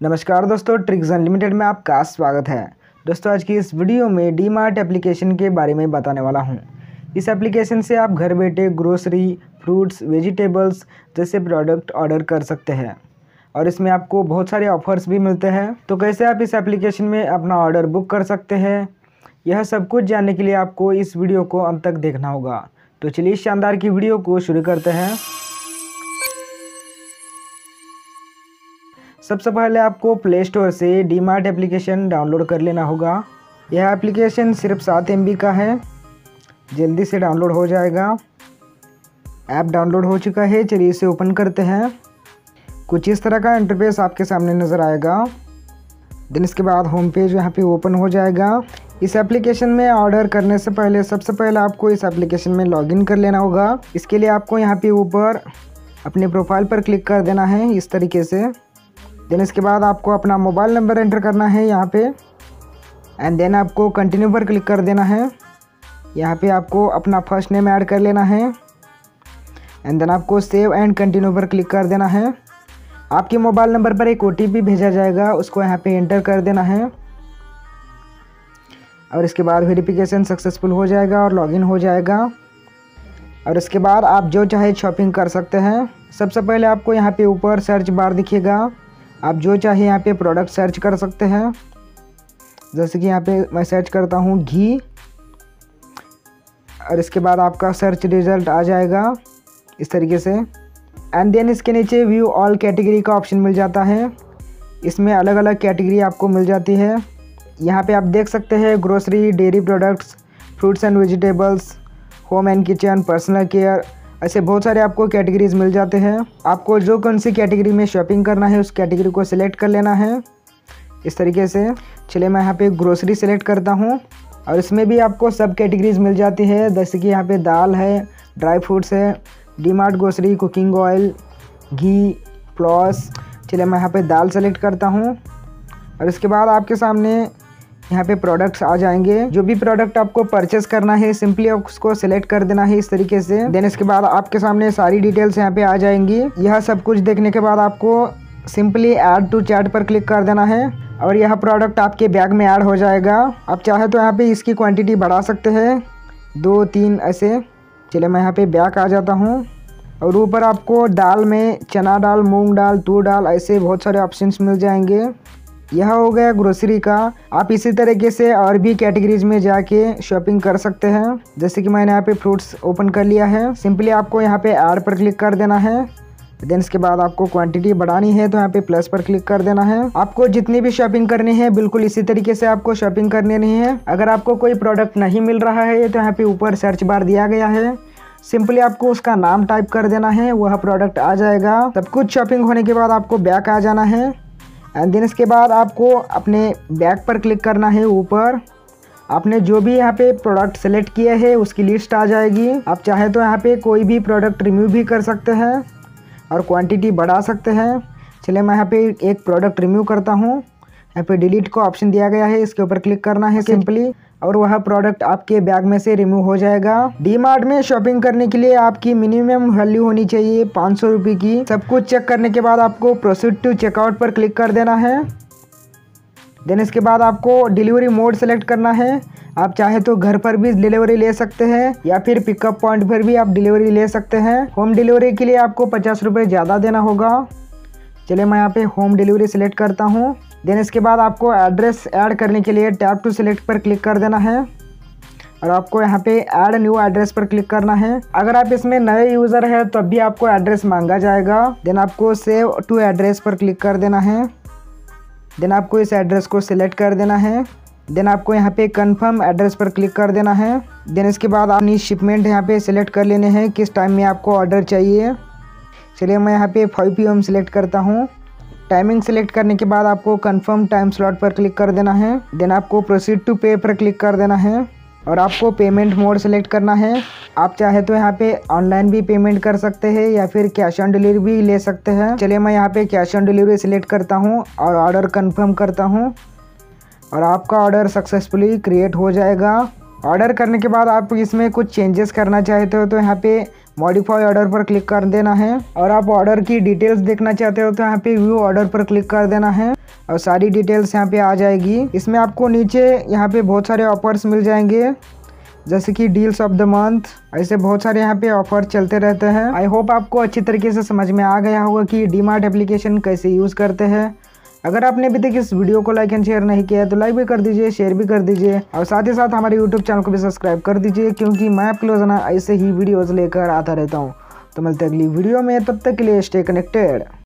नमस्कार दोस्तों tricks unlimited में आपका स्वागत है। दोस्तों, आज की इस वीडियो में डी मार्ट एप्लीकेशन के बारे में बताने वाला हूँ। इस एप्लीकेशन से आप घर बैठे ग्रोसरी फ्रूट्स वेजिटेबल्स जैसे प्रोडक्ट ऑर्डर कर सकते हैं। और इसमें आपको बहुत सारे ऑफर्स भी मिलते हैं। तो कैसे आप इस एप्लीकेशन में अपना ऑर्डर बुक कर सकते हैं? यह सब कुछ जानने के लिए आपको इस वीडियो को अंत तक देखना होगा। तो चलिए इस शानदार की वीडियो को शुरू करते हैं। सबसे पहले आपको प्ले स्टोर से डी मार्ट एप्लीकेशन डाउनलोड कर लेना होगा। यह एप्लीकेशन सिर्फ़ सात एमबी का है। जल्दी से डाउनलोड हो जाएगा। ऐप डाउनलोड हो चुका है, चलिए इसे ओपन करते हैं। कुछ इस तरह का इंटरफेस आपके सामने नज़र आएगा। दिन इसके बाद होम पेज यहाँ पे ओपन हो जाएगा। इस एप्लीकेशन में ऑर्डर करने से पहले सबसे पहले आपको इस एप्लीकेशन में लॉगिन कर लेना होगा। इसके लिए आपको यहाँ पे ऊपर अपने प्रोफ़ाइल पर क्लिक कर देना है, इस तरीके से। देन इसके बाद आपको अपना मोबाइल नंबर एंटर करना है यहाँ पे। एंड देन आपको कंटिन्यू पर क्लिक कर देना है। यहाँ पे आपको अपना फ़र्स्ट नेम ऐड कर लेना है। एंड देन आपको सेव एंड कंटिन्यू पर क्लिक कर देना है। आपके मोबाइल नंबर पर एक ओटीपी भेजा जाएगा, उसको यहाँ पे एंटर कर देना है। और इसके बाद वेरिफिकेशन सक्सेसफुल हो जाएगा और लॉगिन हो जाएगा। और इसके बाद आप जो चाहे शॉपिंग कर सकते हैं। सबसे पहले आपको यहाँ पे ऊपर सर्च बार दिखेगा। आप जो चाहे यहाँ पे प्रोडक्ट सर्च कर सकते हैं। जैसे कि यहाँ पे मैं सर्च करता हूँ घी, और इसके बाद आपका सर्च रिज़ल्ट आ जाएगा इस तरीके से। एंड देन इसके नीचे व्यू ऑल कैटेगरी का ऑप्शन मिल जाता है। इसमें अलग अलग कैटेगरी आपको मिल जाती है। यहाँ पे आप देख सकते हैं grocery dairy products fruits and vegetables home and kitchen personal care ऐसे बहुत सारे आपको कैटेगरीज मिल जाते हैं। आपको जो कौन सी कैटेगरी में शॉपिंग करना है, उस कैटेगरी को सिलेक्ट कर लेना है। इस तरीके से। चलिए मैं यहाँ पे ग्रोसरी सेलेक्ट करता हूँ। और इसमें भी आपको सब कैटेगरीज मिल जाती है। जैसे कि यहाँ पे दाल है ड्राई फ्रूट्स है D mart grocery cooking oil घी फ्लॉस चलिए मैं यहाँ पे दाल सेलेक्ट करता हूँ। और इसके बाद आपके सामने यहाँ पे प्रोडक्ट्स आ जाएँगे। जो भी प्रोडक्ट आपको परचेस करना है सिंपली उसको सिलेक्ट कर देना है इस तरीके से। देन इसके बाद आपके सामने सारी डिटेल्स यहाँ पे आ जाएँगी। यह सब कुछ देखने के बाद आपको सिंपली ऐड टू चैट पर क्लिक कर देना है और यह प्रोडक्ट आपके बैग में ऐड हो जाएगा। आप चाहे तो यहाँ पे इसकी क्वांटिटी बढ़ा सकते हैं। दो, तीन ऐसे। चलिए मैं यहाँ पे बैग आ जाता हूँ। और ऊपर आपको दाल में चना दाल, मूंग दाल, तूर दाल ऐसे बहुत सारे ऑप्शंस मिल जाएँगे। यह हो गया ग्रोसरी का। आप इसी तरीके से और भी कैटेगरीज में जाके शॉपिंग कर सकते हैं। जैसे कि मैंने यहाँ पे फ्रूट्स ओपन कर लिया है। सिंपली आपको यहाँ पे ऐड पर क्लिक कर देना है। देन इसके बाद आपको क्वांटिटी बढ़ानी है तो यहाँ पे प्लस पर क्लिक कर देना है। आपको जितनी भी शॉपिंग करनी है, बिल्कुल इसी तरीके से आपको शॉपिंग करनी नहीं है। अगर आपको कोई प्रोडक्ट नहीं मिल रहा है तो यहाँ पे ऊपर सर्च बार दिया गया है। सिंपली आपको उसका नाम टाइप कर देना है, वह प्रोडक्ट आ जाएगा। सब कुछ शॉपिंग होने के बाद आपको बैक आ जाना है। एंड देन इसके बाद आपको अपने बैग पर क्लिक करना है ऊपर। आपने जो भी यहाँ पे प्रोडक्ट सेलेक्ट किया है उसकी लिस्ट आ जाएगी। आप चाहे तो यहाँ पे कोई भी प्रोडक्ट रिमूव भी कर सकते हैं और क्वांटिटी बढ़ा सकते हैं। चलिए मैं यहाँ पे एक प्रोडक्ट रिमूव करता हूँ। यहाँ पे डिलीट का ऑप्शन दिया गया है इसके ऊपर क्लिक करना है सिंपली और वह प्रोडक्ट आपके बैग में से रिमूव हो जाएगा। डी मार्ट में शॉपिंग करने के लिए आपकी मिनिमम वैल्यू होनी चाहिए पाँच सौ की। सब कुछ चेक करने के बाद आपको प्रोसीड टू चेकआउट पर क्लिक कर देना है। देन इसके बाद आपको डिलीवरी मोड सेलेक्ट करना है। आप चाहे तो घर पर भी डिलीवरी ले सकते हैं, या फिर पिकअप पॉइंट पर भी आप डिलीवरी ले सकते हैं। होम डिलीवरी के लिए आपको पचास रुपये ज़्यादा देना होगा। चलिए मैं यहाँ पे होम डिलीवरी सेलेक्ट करता हूँ। देन इसके बाद आपको एड्रेस ऐड करने के लिए टैप टू सिलेक्ट पर क्लिक कर देना है। और आपको यहाँ पे ऐड न्यू एड्रेस पर क्लिक करना है। अगर आप इसमें नए यूज़र है, तब भी आपको एड्रेस मांगा जाएगा। देन आपको सेव टू एड्रेस पर क्लिक कर देना है। देन आपको इस एड्रेस को सिलेक्ट कर देना है। देन आपको यहाँ पे कंफर्म एड्रेस पर क्लिक कर देना है। देन इसके बाद अपनी शिपमेंट यहाँ पे सिलेक्ट कर लेने हैं, किस टाइम में आपको ऑर्डर चाहिए। चलिए मैं यहाँ पे फाइव पी एम सिलेक्ट करता हूँ। टाइमिंग सेलेक्ट करने के बाद आपको कंफर्म टाइम स्लॉट पर क्लिक कर देना है। देन आपको प्रोसीड टू पे पर क्लिक कर देना है और आपको पेमेंट मोड सेलेक्ट करना है। आप चाहे तो यहाँ पे ऑनलाइन भी पेमेंट कर सकते हैं या फिर कैश ऑन डिलीवरी भी ले सकते हैं। चलिए मैं यहाँ पे कैश ऑन डिलीवरी सिलेक्ट करता हूँ और ऑर्डर कंफर्म करता हूँ और आपका ऑर्डर सक्सेसफुली क्रिएट हो जाएगा। ऑर्डर करने के बाद आप इसमें कुछ चेंजेस करना चाहते हो तो यहाँ पे मॉडिफाई ऑर्डर पर क्लिक कर देना है। और आप ऑर्डर की डिटेल्स देखना चाहते हो तो यहाँ पे व्यू ऑर्डर पर क्लिक कर देना है। और सारी डिटेल्स यहाँ पे आ जाएगी। इसमें आपको नीचे यहाँ पे बहुत सारे ऑफर्स मिल जाएँगे। जैसे कि डील्स ऑफ़ द मंथ ऐसे बहुत सारे यहाँ पे ऑफ़र चलते रहते हैं। आई होप आपको अच्छी तरीके से समझ में आ गया होगा कि डी मार्ट एप्लीकेशन कैसे यूज़ करते हैं। अगर आपने अभी तक इस वीडियो को लाइक एंड शेयर नहीं किया तो लाइक भी कर दीजिए शेयर भी कर दीजिए, और साथ ही साथ हमारे यूट्यूब चैनल को भी सब्सक्राइब कर दीजिए, क्योंकि मैं आपके रोज़ाना ऐसे ही वीडियोज़ लेकर आता रहता हूँ। तो मिलते अगली वीडियो में, तब तक के लिए स्टे कनेक्टेड